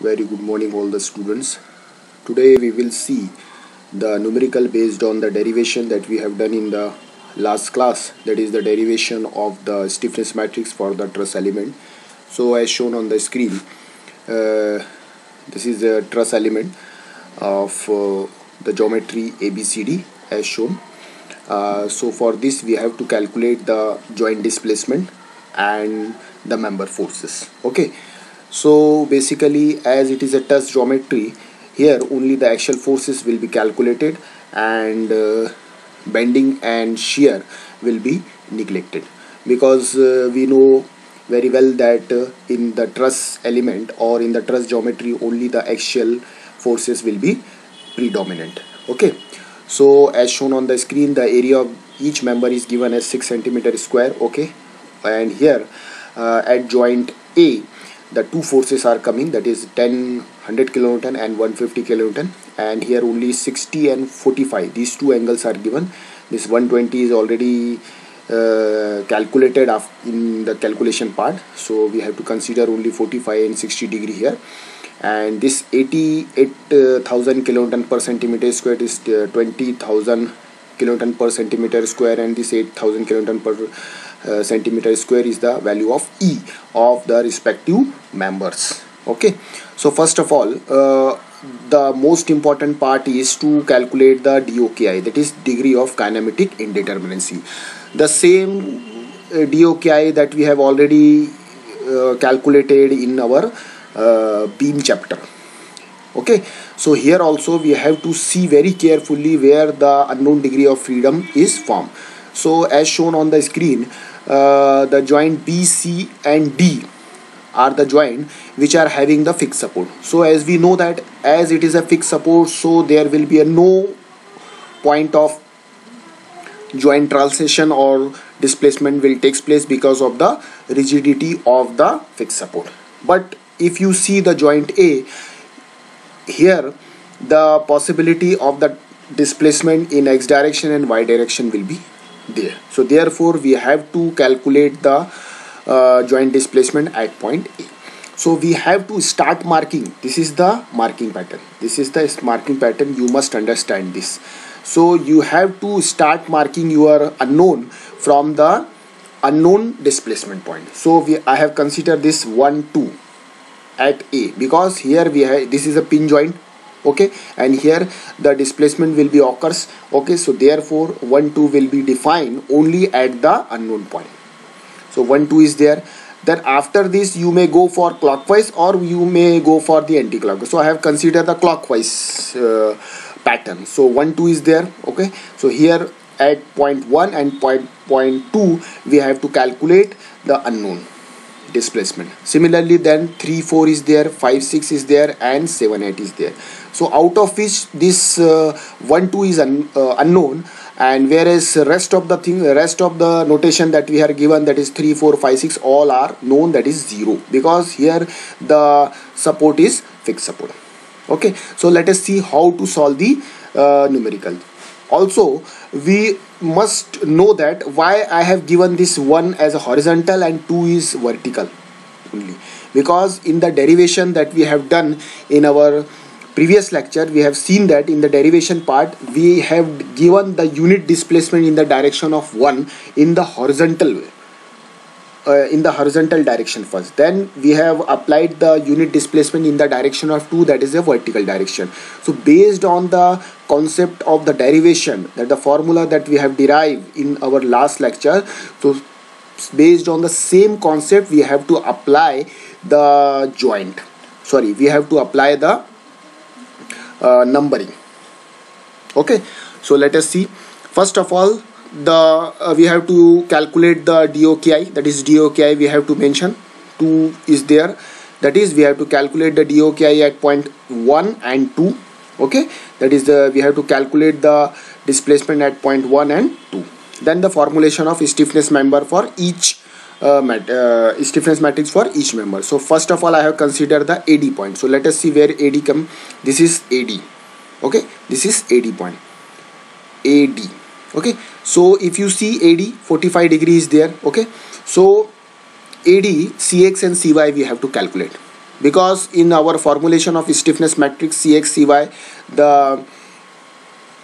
very good morning all the students. Today we will see the numerical based on the derivation that we have done in the last class. That is the derivation of the stiffness matrix for the truss element. So as shown on the screen uh, this is the truss element of uh, the geometry ABCD as shown. Uh, so for this we have to calculate the joint displacement and the member forces. Okay so basically as it is a truss geometry here only the axial forces will be calculated and uh, bending and shear will be neglected. Because uh, we know very well that uh, in the truss element or in the truss geometry only the axial forces will be predominant. Okay? So as shown on the screen the area of each member is given as 6 centimeter square. Okay? And here uh, at joint A the two forces are coming that is 10 100 kilonewton and 150 kilonewton and here only 60 and 45 these two angles are given. This 120 is already uh, calculated in the calculation part. So we have to consider only 45 and 60 degree here. And this 88,000 kilonewton per centimeter square is uh, 20,000 kilonewton per centimeter square and this 8,000 kilonewton per uh, centimeter square is the value of E of the respective members. Okay. So first of all uh, the most important part is to calculate the DOKI that is degree of kinematic indeterminacy. The same uh, DOKI that we have already uh, calculated in our uh, beam chapter. Okay. So here also we have to see very carefully where the unknown degree of freedom is formed. So as shown on the screen uh, the joint B, C and D are the joint which are having the fixed support. So as we know that as it is a fixed support so there will be a no point of joint translation or displacement will takes place because of the rigidity of the fixed support. But if you see the joint A here the possibility of the displacement in x direction and y direction will be there. So therefore we have to calculate the uh, joint displacement at point A. So we have to start marking. This is the marking pattern. This is the marking pattern. You must understand this. So you have to start marking your unknown from the unknown displacement point. So we I have considered this 1 2 at A because here we have this is a pin joint okay? And here the displacement will be occurs. Okay? So therefore 1 2 will be defined only at the unknown point. So 1 2 is there. Then after this you may go for clockwise or you may go for the anti-clockwise. So i have considered the clockwise uh, pattern. So 1 2 is there. Okay? So here at point 1 and point point 2 we have to calculate the unknown displacement. Similarly then 3 4 is there 5 6 is there and 7 8 is there so out of which this uh, 1 2 is un, uh, unknown. And whereas rest of the thing rest of the notation that we are given that is 3 4 5 6 all are known that is 0 because here the support is fixed support. Okay. So let us see how to solve the uh, numerical. Also we must know that why I have given this one as a horizontal and two is vertical only. Because in the derivation that we have done in our previous lecture we have seen that in the derivation part we have given the unit displacement in the direction of 1 in the horizontal way. Uh, in the horizontal direction first. Then we have applied the unit displacement in the direction of 2 that is a vertical direction. So based on the concept of the derivation that the formula that we have derived in our last lecture so based on the same concept we have to apply the joint. Sorry we have to apply the uh, numbering. Okay? So let us see. First of all the uh, we have to calculate the DOKI that is DOKI we have to mention. 2 is there. That is we have to calculate the DOKI at point 1 and 2 okay? That is the we have to calculate the displacement at point 1 and 2 then the formulation of stiffness member for each uh, uh, stiffness matrix for each member. So first of all I have considered the AD point. So let us see where AD come. This is AD okay? This is AD point. AD okay? So if you see AD 45 degrees there. Okay? So AD CX and CY we have to calculate. Because in our formulation of stiffness matrix cx cy the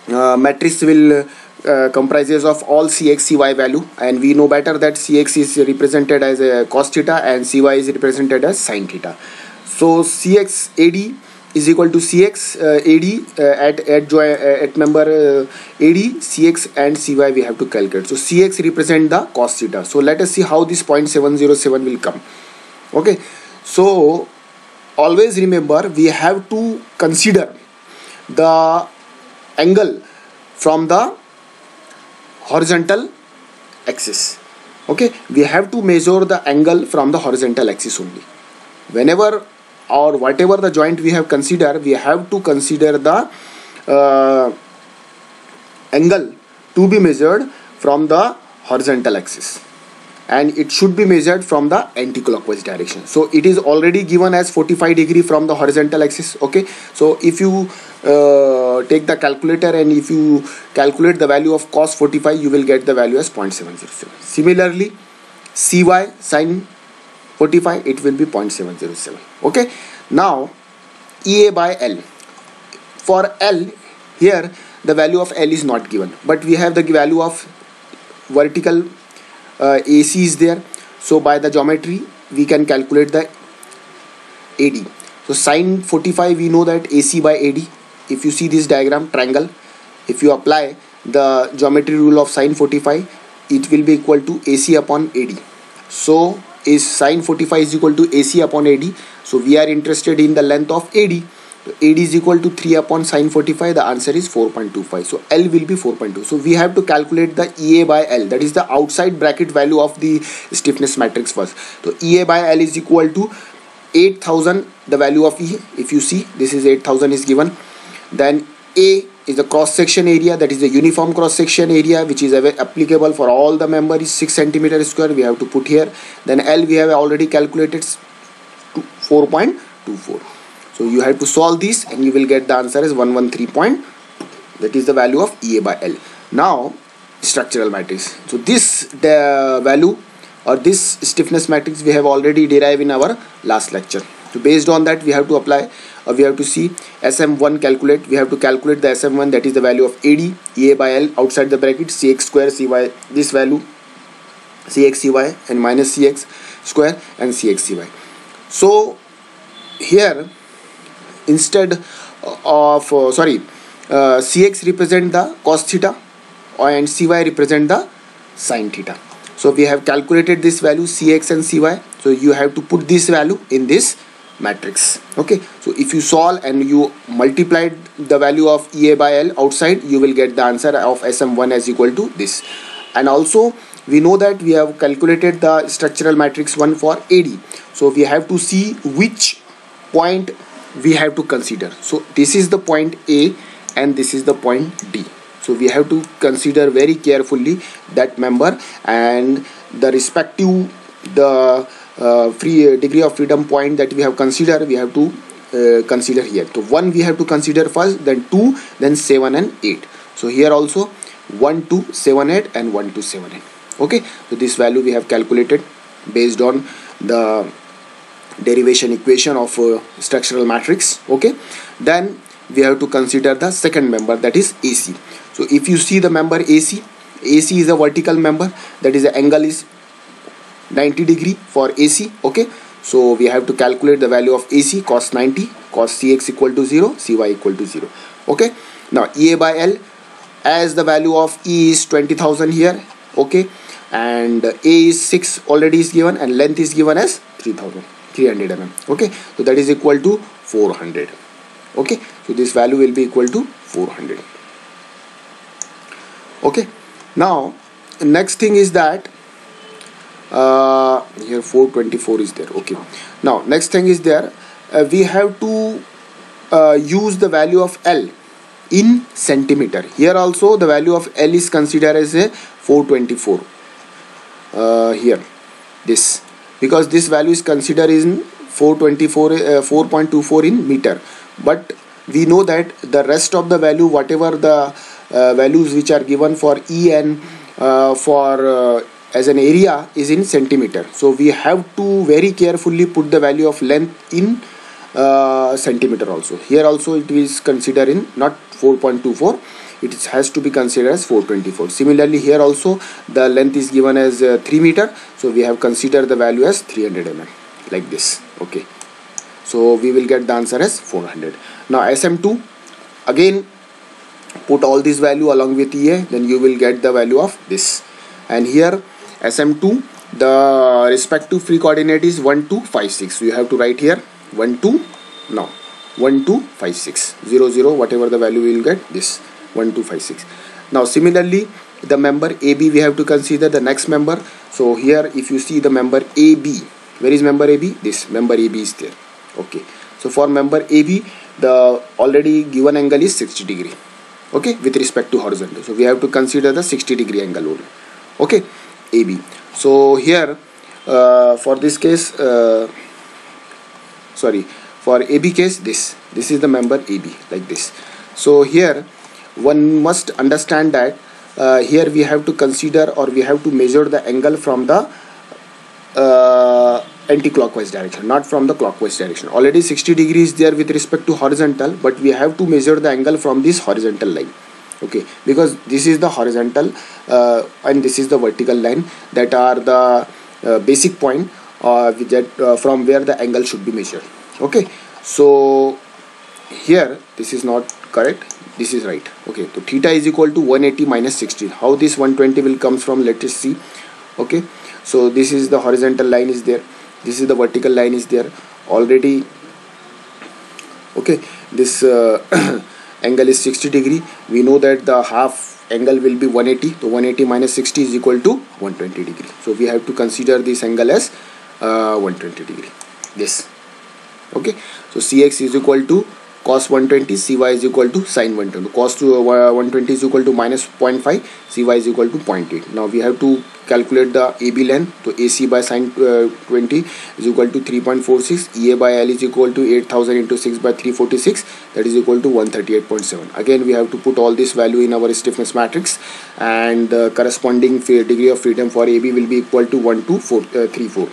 uh, matrix will uh, comprises of all cx cy value and we know better that cx is represented as a cos theta and cy is represented as sin theta. So cx ad is equal to cx uh, ad uh, at at, joy, uh, at member uh, ad cx and cy we have to calculate. So cx represent the cos theta. So let us see how this 0.707 will come. Okay. So always remember we have to consider the angle from the horizontal axis. Okay? We have to measure the angle from the horizontal axis only. Whenever or whatever the joint we have considered we have to consider the uh, angle to be measured from the horizontal axis. And it should be measured from the anti-clockwise direction. So it is already given as 45 degree from the horizontal axis. Okay? So if you uh, take the calculator and if you calculate the value of cos 45 you will get the value as 0.707 similarly cy sin 45 it will be 0.707 okay? Now ea by l. For l here the value of l is not given. But we have the value of vertical uh, AC is there. So by the geometry we can calculate the AD so sine 45 we know that AC by AD if you see this diagram triangle if you apply the geometry rule of sine 45 it will be equal to AC upon AD so is sine 45 is equal to AC upon AD so we are interested in the length of AD AD is equal to 3 upon sine 45 the answer is 4.25 so L will be 4.2 so we have to calculate the EA by L. That is the outside bracket value of the stiffness matrix first. So EA by L is equal to 8000 the value of E if you see this is 8000 is given then A is the cross section area that is the uniform cross section area which is applicable for all the member is 6 centimeter square we have to put here. Then L we have already calculated 4.24 so you have to solve this and you will get the answer as 113 that is the value of ea by l. Now structural matrix. So this the value or this stiffness matrix we have already derived in our last lecture so based on that we have to apply or we have to see sm1 calculate. We have to calculate the sm1 that is the value of ad ea by l outside the bracket cx square cy this value cx cy and minus cx square and cx cy so here instead of uh, sorry uh, cx represent the cos theta and cy represent the sine theta. So we have calculated this value cx and cy so you have to put this value in this matrix. Okay so if you solve and you multiplied the value of ea by l outside you will get the answer of sm1 as equal to this. And also we know that we have calculated the structural matrix 1 for ad so we have to see which point we have to consider. So this is the point a and this is the point d. So we have to consider very carefully that member and the respective the uh, free uh, degree of freedom point that we have considered we have to uh, consider here. So one we have to consider first then two then seven and eight. So here also 1 to 7 8 and 1 to 7 8 okay? So this value we have calculated based on the derivation equation of uh, structural matrix. Okay? Then we have to consider the second member that is AC so if you see the member AC AC is a vertical member that is the angle is 90 degree for AC okay? So we have to calculate the value of AC cos 90 cos CX equal to 0 CY equal to 0 okay? Now EA by L as the value of E is 20,000 here okay? And A is 6 already is given and length is given as 3000 300 mm okay? So that is equal to 400 okay? So this value will be equal to 400 okay? Now next thing is that uh, here 424 is there. Okay. Now next thing is there. Uh, we have to uh, use the value of L in centimeter. Here also the value of L is considered as a 424 uh, here this. Because this value is considered in 424 uh, 4.24 in meter. But we know that the rest of the value whatever the uh, values which are given for E and for as an area is in centimeter. So we have to very carefully put the value of length in uh, centimeter also. Here also it is considered in not 4.24 it has to be considered as 424 similarly here also the length is given as uh, 3 meter. So we have considered the value as 300 mm like this. Okay. So we will get the answer as 400 now sm2 again put all this value along with ea then you will get the value of this. And here sm2 the respective free coordinate is 1 2 5 6 you have to write here 1 2 now 1 2 5 6 0 0 whatever the value will get this 1 2 5 6 now similarly the member AB we have to consider the next member. So here if you see the member AB where is member AB this member AB is there. Okay. So for member AB the already given angle is 60 degree. Okay. With respect to horizontal. So we have to consider the 60 degree angle only. Okay AB so here uh, for this case uh, sorry for AB case this. This is the member AB like this. So here one must understand that uh, here we have to consider or we have to measure the angle from the uh, anti-clockwise direction not from the clockwise direction. Already 60 degrees there with respect to horizontal but we have to measure the angle from this horizontal line okay. Because this is the horizontal uh, and this is the vertical line that are the uh, basic point uh, that uh, from where the angle should be measured. Okay. So here this is not correct. This is right. Okay. So theta is equal to 180 minus 60 how this 120 will comes from? Let us see. Okay. So this is the horizontal line is there. This is the vertical line is there. Already okay. This uh, angle is 60 degree. We know that the half angle will be 180 so 180 minus 60 is equal to 120 degree. So we have to consider this angle as uh, 120 degree. This okay. So cx is equal to cos 120 cy is equal to sin 120 cos to uh, 120 is equal to minus 0.5 cy is equal to 0.8 now we have to calculate the ab length. So ac by sin uh, 20 is equal to 3.46 ea by l is equal to 8000 into 6 by 346 that is equal to 138.7 again we have to put all this value in our stiffness matrix. And the corresponding degree of freedom for ab will be equal to 1 2 4 uh, 3 4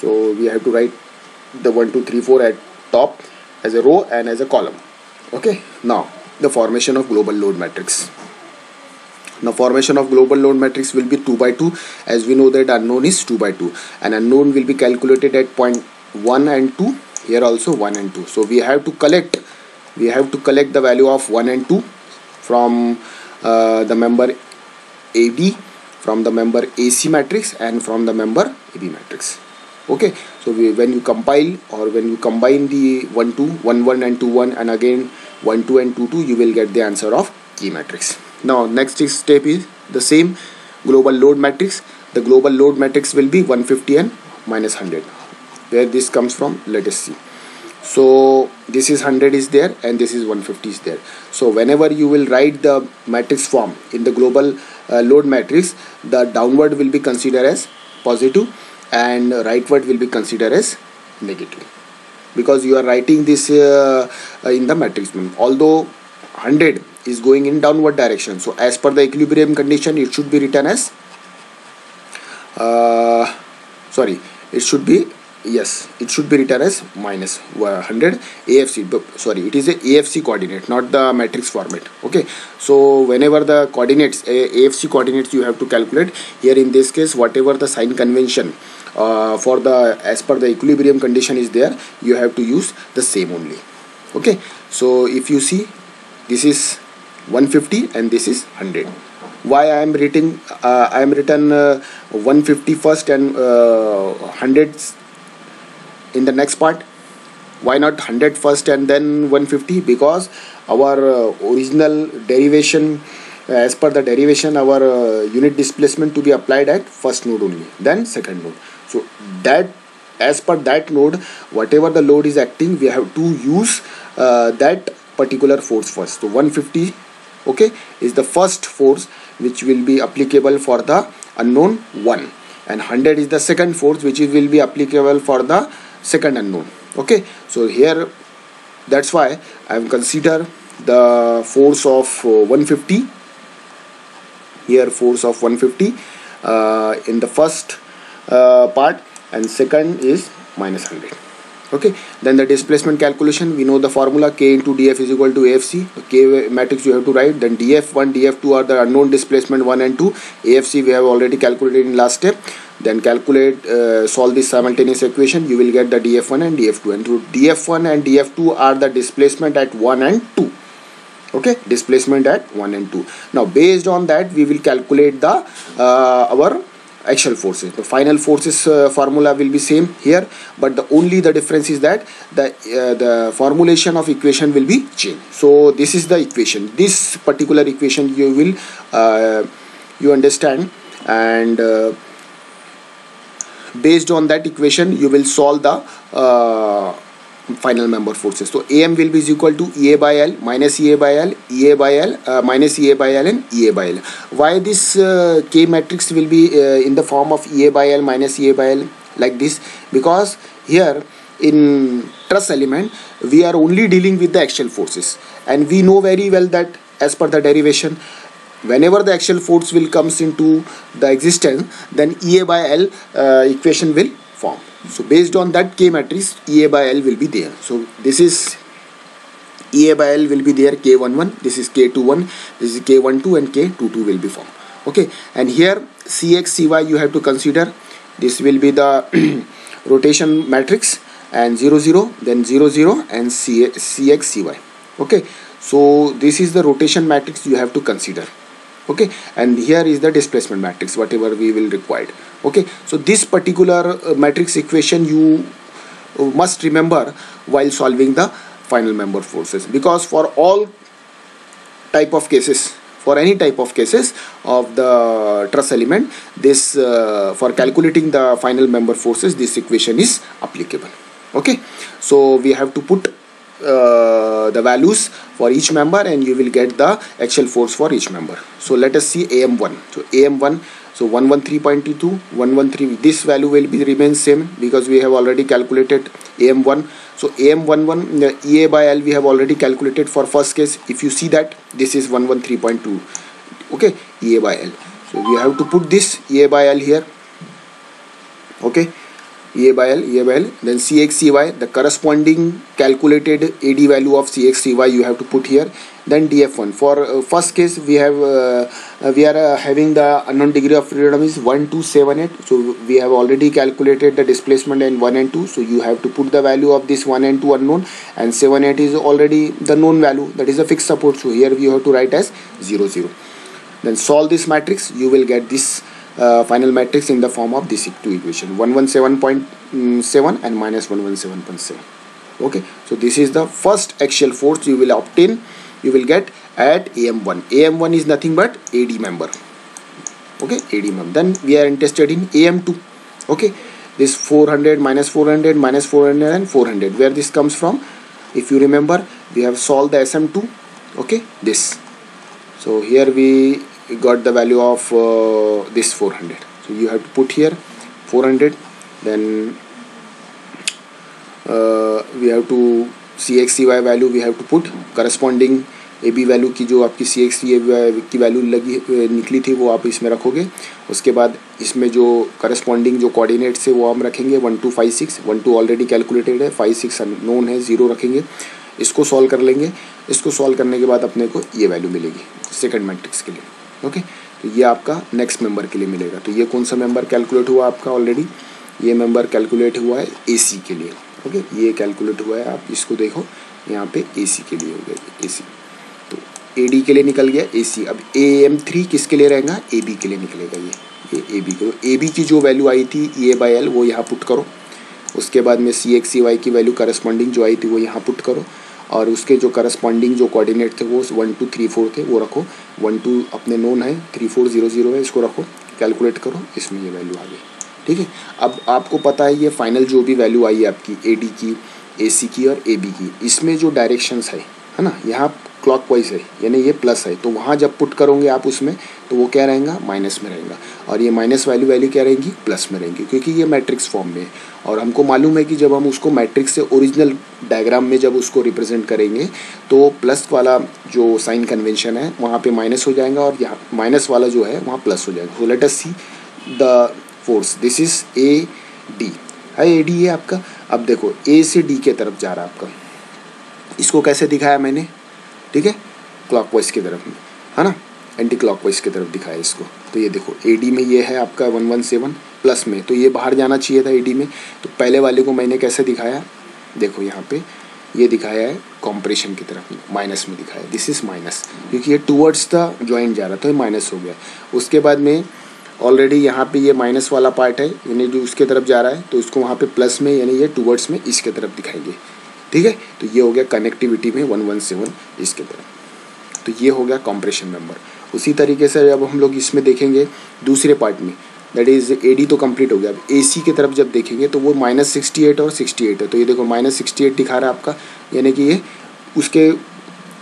so we have to write the 1 2 3 4 at top as a row and as a column. Okay? Now the formation of global load matrix. Now formation of global load matrix will be 2 by 2 as we know that unknown is 2 by 2 and unknown will be calculated at point 1 and 2 here also 1 and 2 so we have to collect we have to collect the value of 1 and 2 from uh, the member AD from the member AC matrix and from the member AB matrix okay so we, when you compile or when you combine the 1 2 1 1 and 2 1 and again 1 2 and 2 2 you will get the answer of K matrix. Now next step is the same global load matrix. The global load matrix will be 150 and minus 100 where this comes from let us see. So this is 100 is there and this is 150 is there. So whenever you will write the matrix form in the global uh, load matrix the downward will be considered as positive and rightward will be considered as negative. Because you are writing this uh, uh in the matrix although 100 is going in downward direction so as per the equilibrium condition it should be written as uh, sorry it should be yes it should be written as minus 100 afc sorry it is a afc coordinate not the matrix format okay? So whenever the coordinates afc coordinates you have to calculate here in this case whatever the sign convention uh, for the as per the equilibrium condition is there you have to use the same only okay? So if you see this is 150 and this is 100 why I am written uh, I am written uh, 150 first and uh, 100 in the next part. Why not 100 first and then 150 because our uh, original derivation uh, as per the derivation our uh, unit displacement to be applied at first node only then second node. So that as per that node whatever the load is acting we have to use uh, that particular force first. So 150 okay is the first force which will be applicable for the unknown 1 and 100 is the second force which will be applicable for the second unknown okay? So here that's why i have considered the force of uh, 150 here force of 150 uh, in the first uh, part and second is minus 100 okay? Then the displacement calculation we know the formula k into df is equal to afc k matrix you have to write then df1 df2 are the unknown displacement 1 and 2 afc we have already calculated in last step then calculate uh, solve this simultaneous equation. You will get the df1 and df2 and df1 and df2 are the displacement at 1 and 2 okay? Displacement at 1 and 2 now based on that we will calculate the uh, our axial forces. The final forces uh, formula will be same here. But the only the difference is that the uh, the formulation of equation will be changed. So this is the equation. This particular equation you will uh, you understand. And uh, based on that equation you will solve the uh, final member forces. So AM will be is equal to EA by L minus EA by L, EA by L uh, minus EA by L and EA by L. Why this uh, K matrix will be uh, in the form of EA by L minus EA by L like this? Because here in truss element we are only dealing with the axial forces and we know very well that as per the derivation whenever the axial force will comes into the existence then EA by L uh, equation will form. So based on that k matrix ea by l will be there. So this is ea by l will be there k11 this is k21 this is k12 and k22 will be formed. Okay? And here cx cy you have to consider. This will be the rotation matrix and 0 0 then 0 0 and C cx cy okay? So this is the rotation matrix you have to consider okay? And here is the displacement matrix whatever we will require. Okay? So this particular uh, matrix equation you uh, must remember while solving the final member forces. Because for all type of cases for any type of cases of the truss element this uh, for calculating the final member forces this equation is applicable. Okay? So we have to put uh, the values for each member and you will get the actual force for each member. So let us see am1 so am1 so 113.22 113 this value will be remain same because we have already calculated am1 so am11 ea by l we have already calculated for first case. If you see that this is 113.2 okay ea by l. So we have to put this ea by l here. Okay a by L, A by L, then CXCY, the corresponding calculated AD value of CXCY you have to put here, then DF1. For uh, first case, we have uh, uh, we are uh, having the unknown degree of freedom is 1, 2, 7, 8. So we have already calculated the displacement in 1 and 2. So you have to put the value of this 1 and 2 unknown and 7, 8 is already the known value that is a fixed support. So here we have to write as 0, 0. Then solve this matrix, you will get this uh, final matrix in the form of this two equation 117.7 and minus 117.7 okay so this is the first axial force you will obtain you will get at am1 am1 is nothing but ad member. Okay ad member. Then we are interested in am2 okay this 400 minus 400 minus 400 and 400 where this comes from? If you remember we have solved the sm2 okay this. So here we got the value of uh, this 400 so you have to put here 400 then uh, we have to cxcy value we have to put corresponding A B value की जो आपकी सी x की value लगी निकली थी वो आप इसमें रखोगे। उसके बाद इसमें जो करस्पॉन्डिंग जो कोऑर्डिनेट्स है वो हम रखेंगे one two five six one two already calculated है फाइव सिक्स नोन है ज़ीरो रखेंगे। इसको सॉल्व कर लेंगे। इसको सॉल्व करने के बाद अपने को ये वैल्यू मिलेगी सेकंड मैट्रिक्स के लिए। ओके तो ये आपका नेक्स्ट मेंबर के लिए मिलेगा। तो ये कौन सा मेंबर कैलकुलेट हुआ आपका ऑलरेडी ये मेंबर कैलकुलेट हुआ है एसी के लिए। ओके ये कैलकुलेट हुआ है, आप इसको देखो। यहाँ पे एसी के लिए हो गया एसी तो एडी के लिए निकल गया एसी अब ए एम थ्री किसके लिए रहेगा? ए के लिए निकलेगा ये। ये ए बी के ए बी की जो वैल्यू आई थी ए बाई एल वो यहाँ पुट करो। उसके बाद में सी एक्स सी वाई की वैल्यू करस्पॉन्डिंग जो आई थी, वो यहाँ पुट करो। और उसके जो करस्पॉन्डिंग जो कोऑर्डिनेट थे, वो वन टू थ्री फोर थे, वो रखो। वन टू अपने नोन है थ्री फोर ज़ीरो ज़ीरो है, इसको रखो। कैलकुलेट करो, इसमें ये वैल्यू आ गई। ठीक है? अब आपको पता है ये फाइनल जो भी वैल्यू आई है आपकी ए डी की ए सी की और ए बी की। इसमें जो डायरेक्शंस है है ना? यहाँ क्लॉकवाइज है, यानी ये प्लस है। तो वहाँ जब पुट करोगे आप उसमें तो वो क्या रहेगा? माइनस में रहेगा। और ये माइनस वैल्यू वैल्यू क्या रहेंगी? प्लस में रहेंगी, क्योंकि ये मैट्रिक्स फॉर्म में है। और हमको मालूम है कि जब हम उसको मैट्रिक्स से ओरिजिनल डायग्राम में जब उसको रिप्रेजेंट करेंगे तो प्लस वाला जो साइन कन्वेंशन है, वहाँ पे माइनस हो जाएगा और यहाँ माइनस वाला जो है, वहाँ प्लस हो जाएगा। Let us see the force this is A D है ए डी है आपका। अब देखो ए से डी के तरफ़ जा रहा है आपका। इसको कैसे दिखाया मैंने? ठीक है? क्लॉकवाइज की तरफ़ में, है ना? एंटी क्लॉकवाइज की तरफ़ दिखाया इसको। तो ये देखो ए डी में ये है आपका वन वन सेवन प्लस में तो ये बाहर जाना चाहिए था ए डी में। तो पहले वाले को मैंने कैसे दिखाया? देखो यहाँ पे, ये दिखाया है कॉम्प्रेशन की तरफ़ में माइनस में दिखाया दिस इज़ माइनस क्योंकि ये टूवर्ड्स द ज्वाइंट जा रहा था, ये माइनस हो गया। उसके बाद में ऑलरेडी यहाँ पे ये माइनस वाला पार्ट है, यानी जो उसके तरफ़ जा रहा है तो उसको वहाँ पे प्लस में, यानी ये टूवर्ड्स में इसके तरफ़ दिखाएँगे। ठीक है? तो ये हो गया कनेक्टिविटी में वन वन सेवन इसके तरफ़ तो ये हो गया कॉम्प्रेशन मेंबर उसी तरीके से अब हम लोग इसमें देखेंगे दूसरे पार्ट में। दैट इज़ ए डी तो कंप्लीट हो गया। अब ए सी की तरफ़ जब देखेंगे तो वो माइनस सिक्सटी एट और सिक्सटी एट है। तो ये देखो माइनस सिक्सटी एट दिखा रहा है आपका। यानी कि ये उसके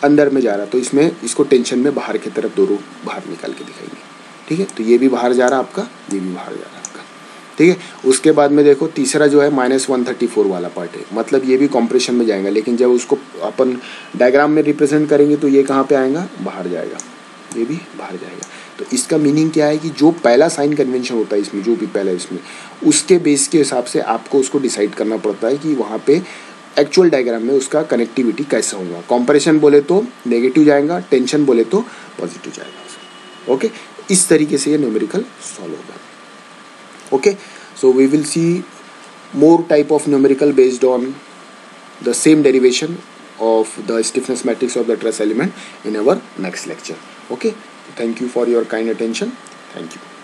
अंदर में जा रहा तो इसमें इसको टेंशन में बाहर की तरफ़ दोनों बाहर निकाल के दिखाएँगे। ठीक है? तो ये भी बाहर जा रहा आपका, ये भी बाहर जा रहा ठीक है? उसके बाद में देखो, तीसरा जो है माइनस वन थर्टी फोर वाला पार्ट है। मतलब ये भी कॉम्प्रेशन में जाएगा, लेकिन जब उसको अपन डायग्राम में रिप्रेजेंट करेंगे तो ये कहाँ पे आएगा? बाहर जाएगा। ये भी बाहर जाएगा। तो इसका मीनिंग क्या है कि जो पहला साइन कन्वेंशन होता है इसमें, जो भी पहला इसमें, उसके बेस के हिसाब से आपको उसको डिसाइड करना पड़ता है कि वहाँ पे एक्चुअल डायग्राम में उसका कनेक्टिविटी कैसा होगा। कॉम्परेशन बोले तो नेगेटिव जाएगा टेंशन बोले तो पॉजिटिव जाएगा। ओके इस तरीके से ये न्यूमेरिकल सॉल्व होगा। okay? So we will see more type of numerical based on the same derivation of the stiffness matrix of the truss element in our next lecture. Okay? Thank you for your kind attention. Thank you.